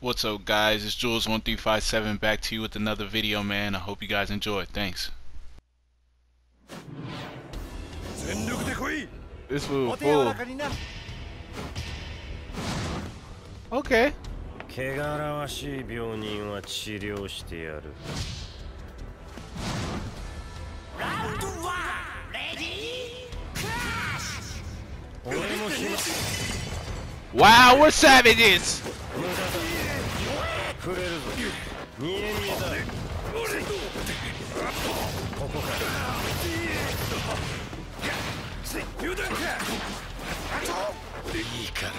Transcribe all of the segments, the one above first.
What's up guys, it's Jules1357 back to you with another video man. I hope you guys enjoy. Thanks. This fool full. Okay. 汚らわしい病人は治療してやる Round one, ready, crash! 俺も暇 Wow, we're savages! 触れるぞ見え見えだここかいいから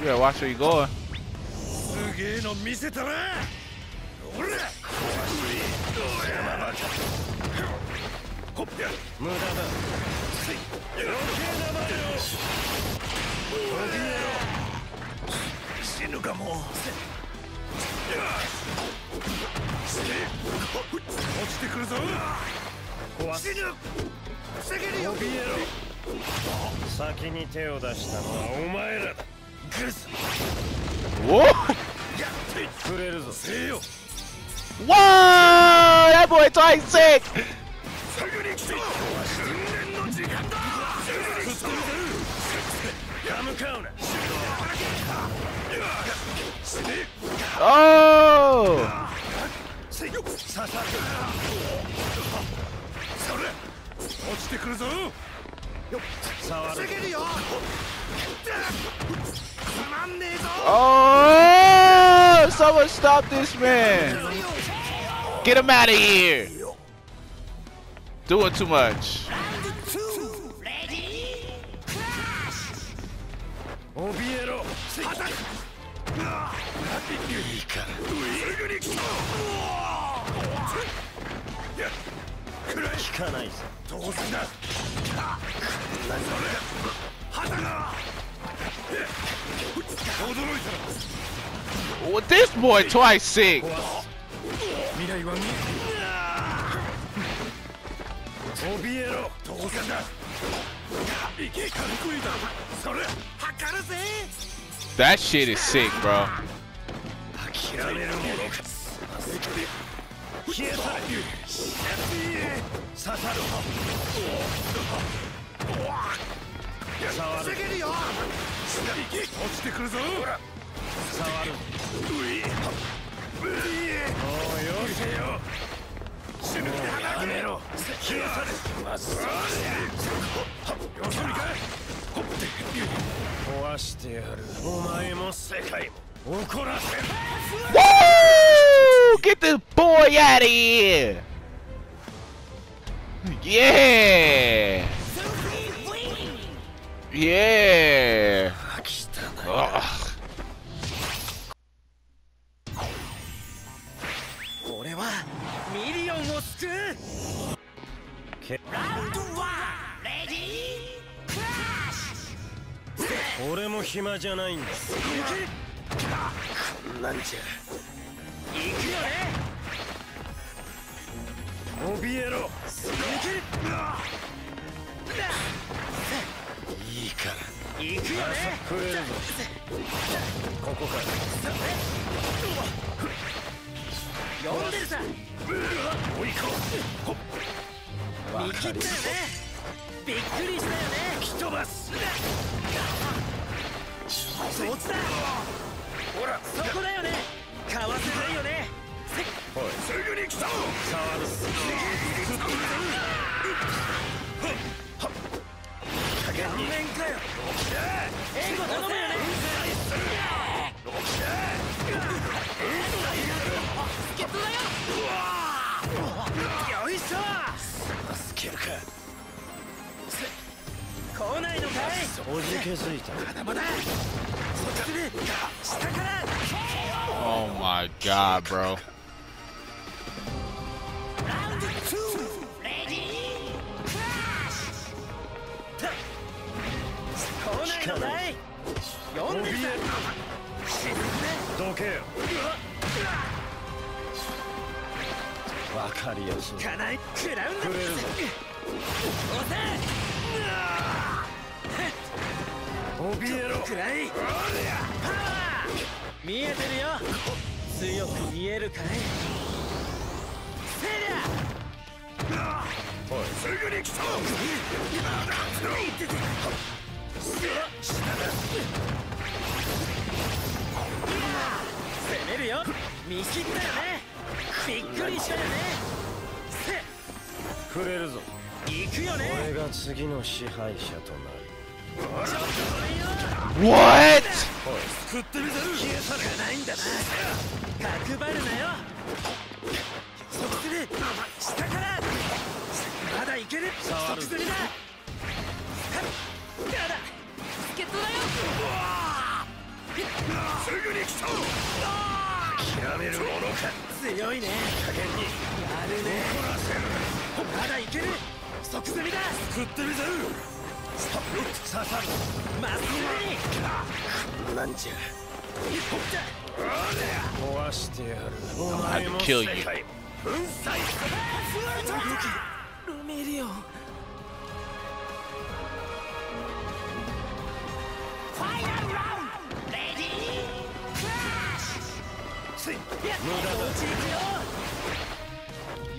You better watch where you going. すげえの見せたなほら無駄だ死ぬかも落ちてくるぞ壊す死ぬ防げるよ怯えろ先に手を出したのはお前らだグス Whoa! 触れるぞせよ Whoa! That boy twice sick! す Oh! oh! Someone stop this man! Get him out of here! Doing too much. 怯えろ。いいからすぐに来たくらい効かないぞどうすんだ何それ旗が驚いたな Well, this boy twice sick. 未来は見怯えろどうせんだいけかっこいいだそれ That shit is sick, bro. 壊してやるお前も世界も怒らせる Woo! Get this boy out of here! Yeah! Yeah! Ugh. 俺はミリオンを救う Round one, ready, 俺も暇じゃないんだ。こんなんじゃ行くよね。怯えろ。いいから。行くよねるぞここから。呼んでるさ。追いこ見切ったよね。びっくりしたよね。吹き飛ばすそっちだほらそこだよね。かわせないよね。すぐに来た触る顔面かよ援護頼むよね。よいしょ助けるか。来ないのかい。おじけづいた。まだまだ Oh my god, bro. 怯えろくらい。見えてるよ。強く見えるかい。せりゃ！おいすぐに来た。攻めるよ。見切ったよね。びっくりしたよね。せ触れるぞ。行くよね。俺が次の支配者となる What? 食ってみせる消さがないんだな角張るなよ即する下からまだいける即するだやだ助っ人だよすぐに来た諦めるものか強いね加減にやるねまだいける即するだ食ってみせる刺さるまっすぐなんじゃ壊してやるお前も世界粉砕ルメリオン Final round! Ready? Crash! ついいや無駄だち行くよ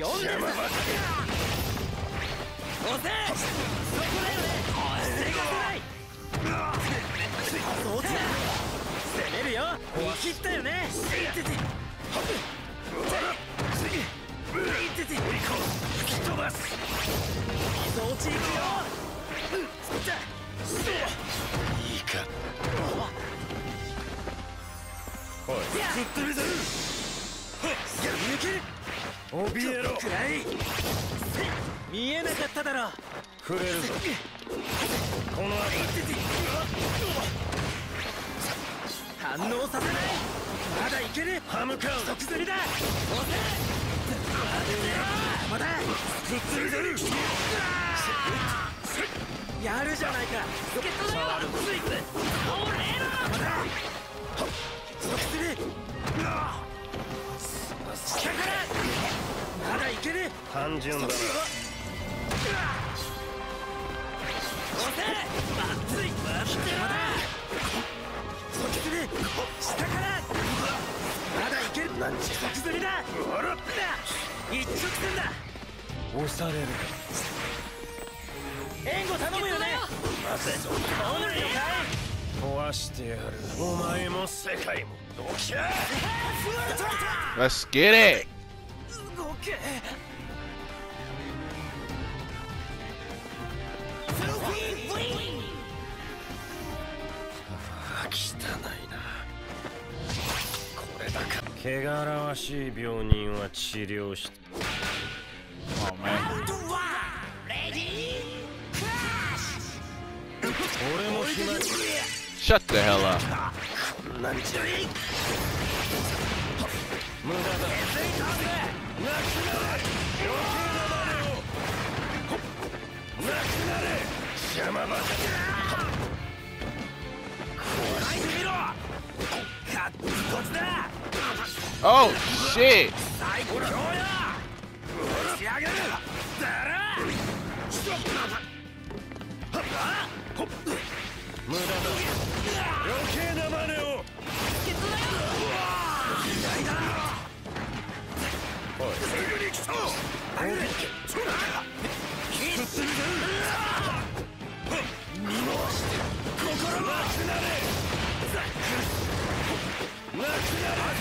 読んでるぞ押せそこだよねそっちだ攻めるよ見切ったよねいてていてて吹き飛ばすそっち行くよそっちだいいかおい食ってみせる抜ける怯えろ。くらい見えなかっただろ。触れるぞこの後反応させないまだいける。ハムカウン即釣りだ押せまだ食ってみせるやるじゃないか助っ人だよスイップ俺らまだ即釣り下からまだいける単純だな一直線だ押さる援護頼むよね待てそうなのか壊してやるお前も世界もどきゃ Let's get it. 汚らわしい病人は治療して Oh Shut the hell up. なんじゃ無駄だ邪魔ばか開いてみろカッツコツだ Oh shit.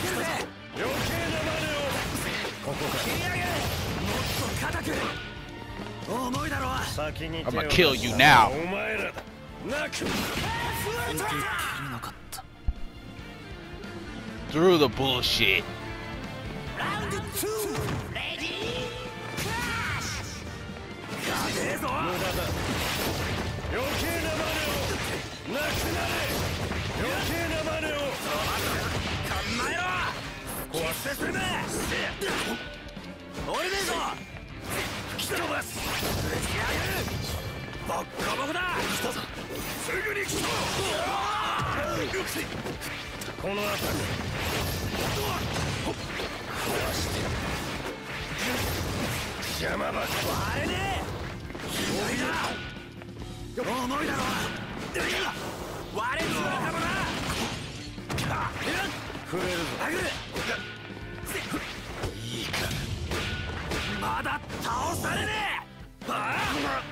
最強余計な真似を。すぐに来た硬く。重いだろ先に I'm 手を gonna 出 kill す you now. お前ら。だなく。Through the bullshit. Round two! Ready? Crash! ええぞ。無駄だ。余計な真似を。なくなれ。余計な真似をろ壊せするな折れねえぞ吹き飛ばす仕上げるボッコボコだすぐに来たこの後邪魔ばか割れねえ重いだ重いだろ割触れるぞいいかまだ倒されねえああ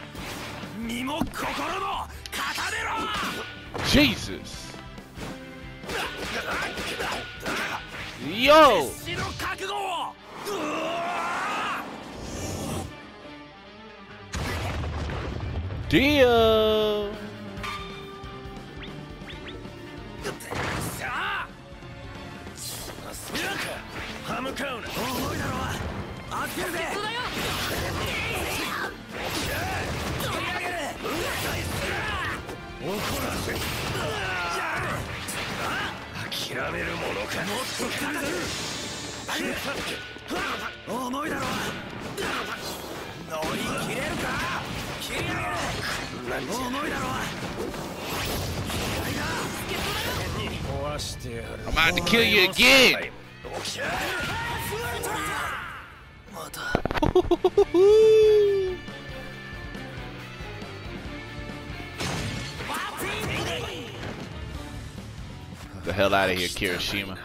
身も心も固めろ Jesus. Yo! 死の覚悟をうわ Deal! 諦めるものかもっと来る重いだろ乗り切れるか切り上げる重いだろ壊してやる I'm about to kill you again! the hell out of here, Kirishima.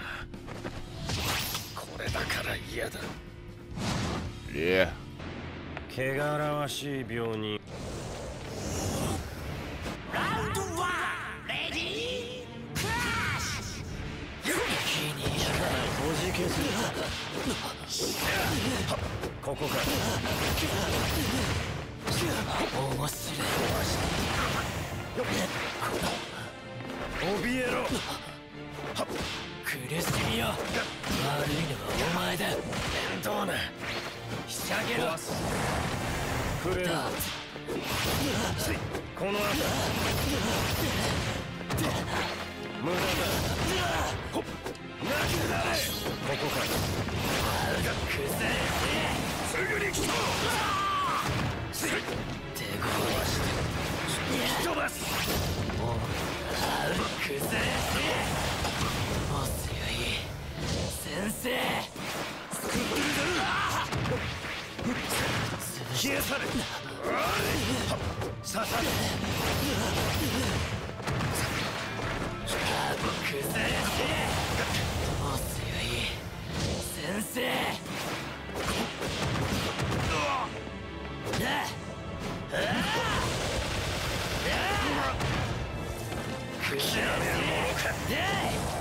Yeah. 汚らわしい病人 Round one. Ready? Crash! おじけすここか面白い怯えろ苦しみよ悪いのはお前だ。な？ひしゃげろ。触れるこの後。無駄だ。ほっなくな。れここか崩れすぐに来手壊して。吹き飛ばす先生救ってる消え去れ刺され崩れもう強い先生くしゃめるものかあそうだ滅びだ崩れしあそうだ俺は世界を Round two. Ready? Crash! 無駄だ死ぬか痛めつきよ修復をいいか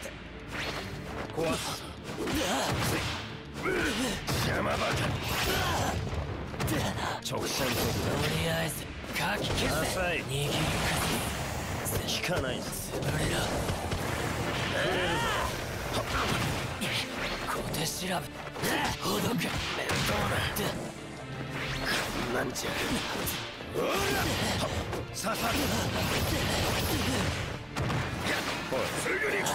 かないぞ潰れろ小手調べ。ほどく面倒なこんなんじゃ。おら。刺さるおいすぐに来た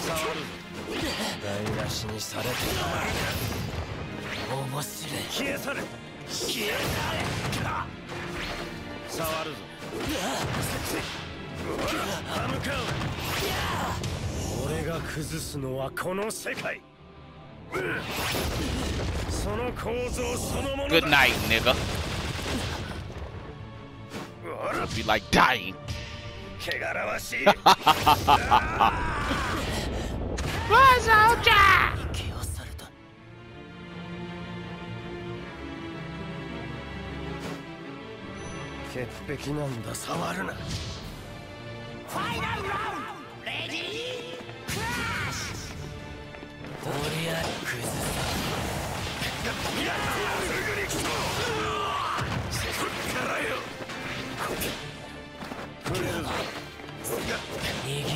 触る台無しにされて面白い消え去れ消え去れ触るぞ俺が崩すのはこの世界その構造そのもの Good だ night, nigga. おら I'll be like dying. 汚らわしい潔癖なんだ触るな Final round. Ready? Crash! とりあえず崩すすぐに来たそっからよ触れるぞ握りずる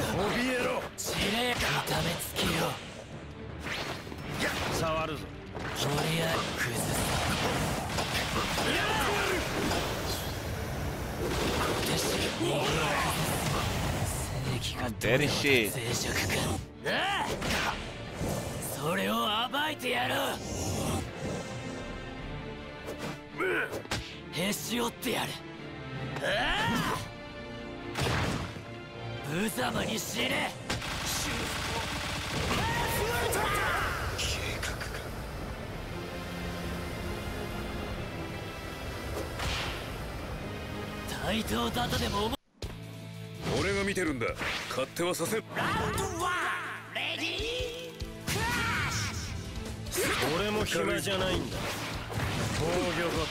怯えろ知れ痛めつけよ触るぞとりあえず崩す小手し逃げよ正義感 That is shit. 静寂かああそれを暴いてやろうへし折ってやるああ無様に死ね。対等だとでも俺が見てるんだ。勝手はさせん。Round one, ready? Crash! 俺も暇じゃないんだ。防御ごと。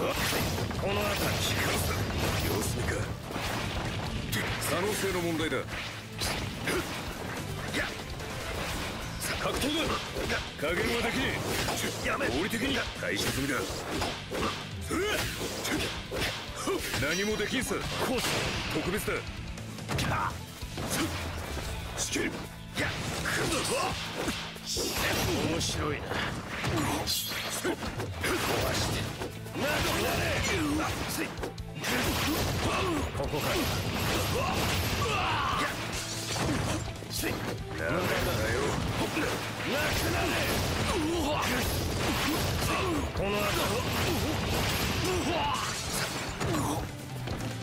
この辺り様子見か可能性の問題だ。格闘だ。加減はできねえやめ合理的に。開始済みだ。何もできんさ。コース特別だ。スキル。面白いな。壊して。などなれここからなんだよなくなれこの後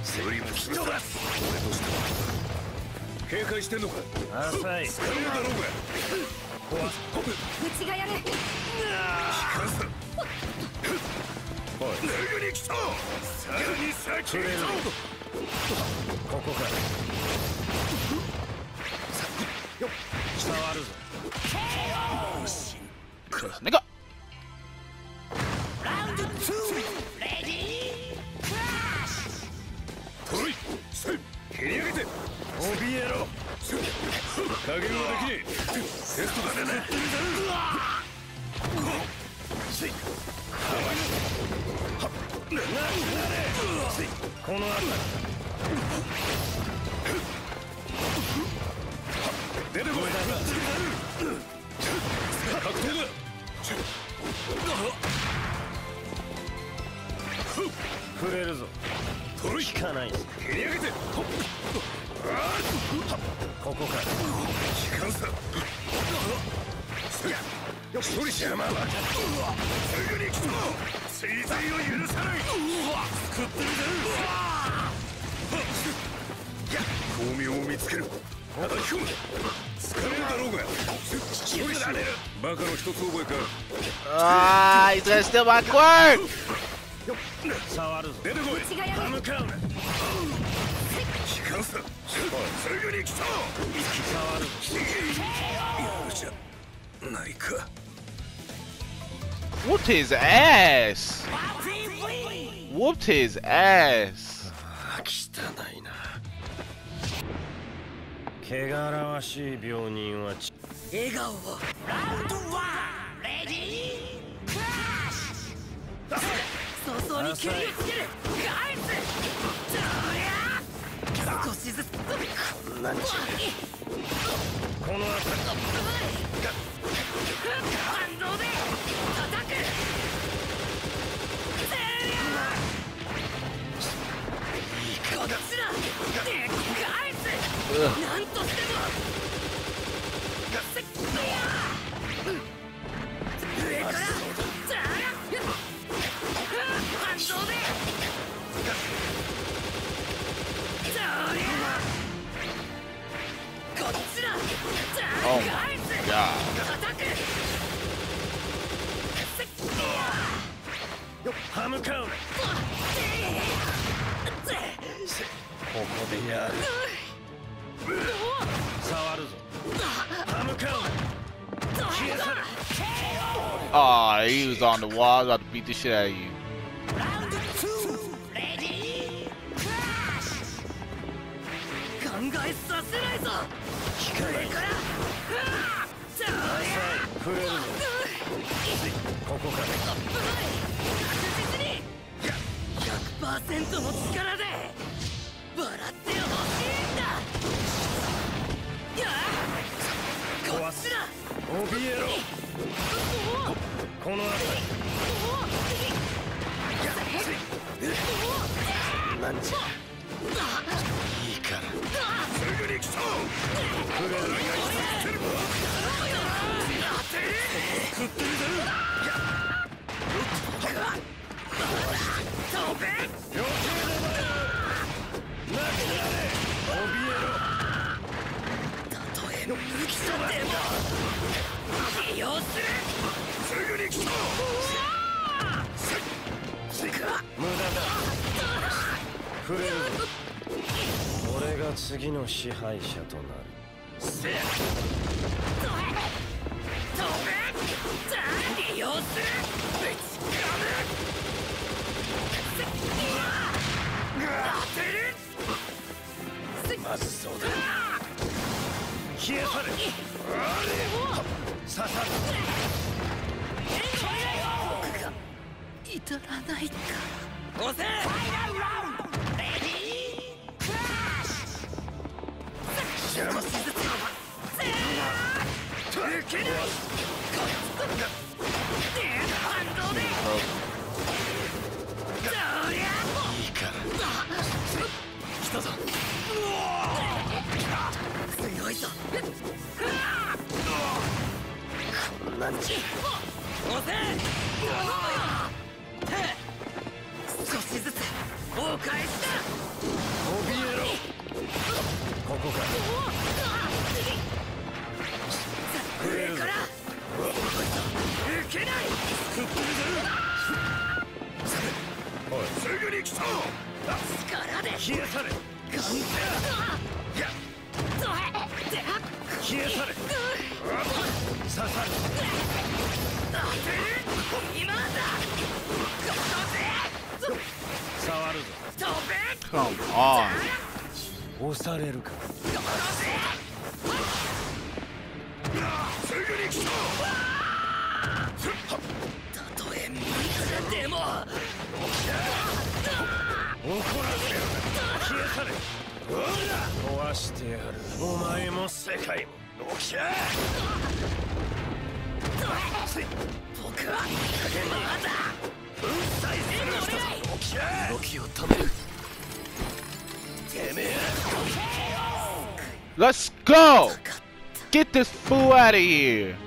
セリも人だ俺としては警戒してんのか？浅い。疲れるだろうが。うちがやる。おいすぐに来たさらに先へ行ここから触るぞ Nigga. Round two, ready? Crash! トイセイ蹴り上げて怯えろ加減はできねえテストだねこの辺り出てこい格闘だ触れるぞ取る引かない蹴り上げてここから。時間差よし処理しやますぐに来た追随を許巧妙を見つける疲れるだろうが処理しろバカの一つ覚えか Ah, he's gonna steal my quirk. 触るぞ出てこい違うよ向かうな時間差すぐに来た触るぞやるじゃないか Whooped his ass. Whooped his ass. あ汚いな汚らわしい病人はち笑顔を Round one, ready? Crash! 早々に蹴りをつける返すどうや少しずつこんなんじゃこの辺り反動で叩くこっちだで返すなんとしても上からじゃあ反動でじゃこっちだじゃ Oh あ my 返す god. Oh, he was on the wall, about to beat the shit out of you. Round two, Ready? るのここから確実に100%の力で笑ってほしいんだ。こっちだ。怯えろこの辺じゃいいからすぐに来そうくれる俺が次の支配者となる。まずそうだ。消え去れここかけない食ってるぞ。すぐに来た力で消え去れガンやどえで消え去れ刺さる当てる今だここで触るぞ。飛べ Come on. 押されるかでも怒らせるな消え去れ壊してやるお前も世界も起きゃ僕はまだ粉砕する人起きゃ動きを止めるてめえ Let's go! Get this fool out of here!